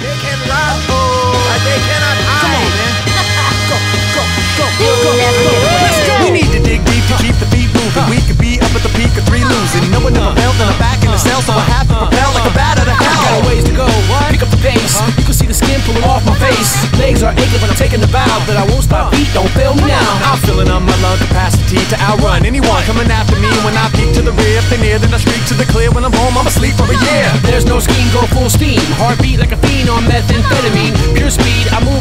They can rob, but they cannot hide. Come on, man. go, go, go, go, go. Let's go. We need to dig deep to keep the beat moving. We could be up at the peak of three losing. No one ever failed, in the back in the cell, so I have to propel like a bat out of hell. Got a ways to go. What? Pick up the pace. You can see the skin pulling off my face. Legs are aching, but I'm taking the bow. That I won't stop. Beat, don't fail me now. I'm filling up my lung capacity to outrun anyone coming after me when I. There's no scheme, go full steam. Heartbeat like a fiend on methamphetamine. Pure speed, I move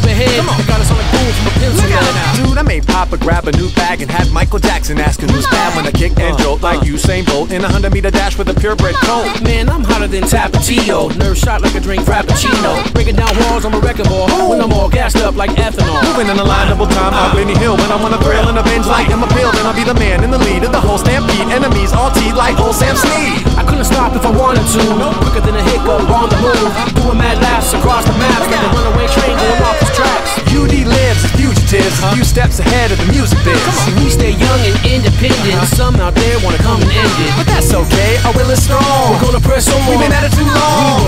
Dude, I made Papa grab a new bag and had Michael Jackson asking who's bad when I kick and uh, jolt like uh. Usain Bolt in a hundred meter dash with a purebred coat. Man, I'm hotter than Tapatio. Nerve shot like a drink Frappuccino. Breaking down walls, I'm a wrecking ball. When I'm all gassed up like ethanol. Moving in a line double time out Benny Hill when I want to thrill and avenge like Emma Peel. Then I'll be the man in the lead of the whole stampede. Enemies all teed like old Sam Snead. I couldn't stop if I wanted to. No quicker than a hiccup on the move. Doing mad laughs across the map like a runaway train going off its tracks. UD lives fugitives, a few steps ahead of the music biz. See, we stay young and independent. Uh-huh. Some out there wanna come and end it. But that's okay, our will is strong. We're gonna press on. We've been at it too long.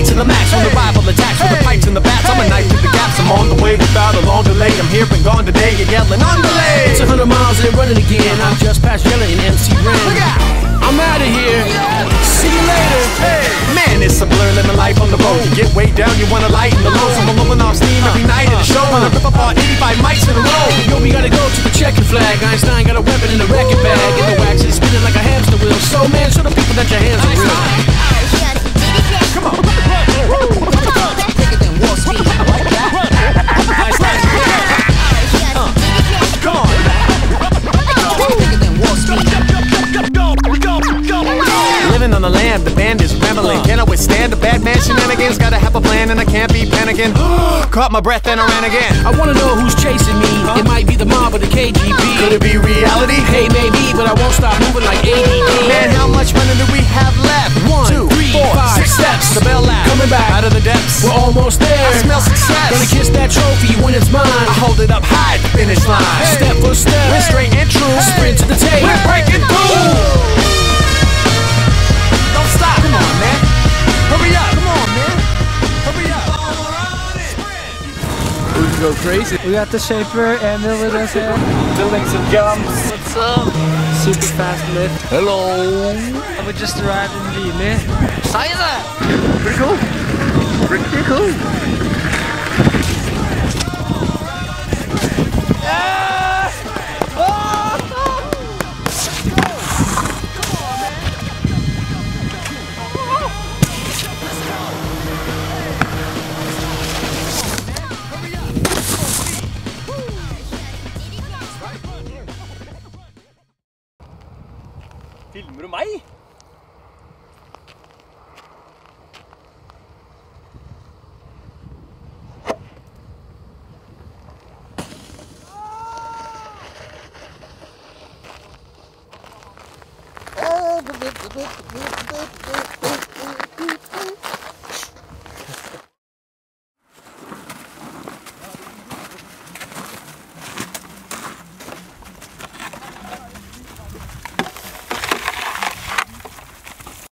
To the max when the rival attacks with the pipes and the bats. I'm a knife through the gaps. I'm on the way without a long delay. I'm here and gone today. You're yelling on delay. It's a hundred miles and running again. I'm just past yelling in MC Ren. Look out. I'm out of here. See you later. Hey, man, it's a blur living life on the road. You get way down, you wanna lighten the load. So I'm blowing off steam every night at the show. And I rip apart 85 mics in a row. Yo, we gotta go to the checkered flag. Einstein got a weapon in the record bag. And the wax is spinning like a hamster wheel. So, man, show the people that your hands on the land, the band is rambling. Can I withstand the bad man shenanigans? Gotta have a plan and I can't be panicking. Caught my breath and I ran again. I wanna know who's chasing me. It might be the mob or the KGB. Could it be reality? Hey, maybe, but I won't stop moving like ADD. Man, how much money do we have left? One, two, three, four, five, six steps. The bell loud. Coming back. out of the depths. We're almost there. I smell success. Gonna kiss that trophy when it's mine. I hold it up high at the finish line. Step for step. We're straight and true. Sprint to the tape. Go crazy. We got the Shaper Emil with us here, building some jumps. What's up? Super fast lift. Hello. And we just arrived in Lille. Pretty cool. Pretty cool. Filmer du meg? Boop, boop, boop, boop, boop, boop, boop.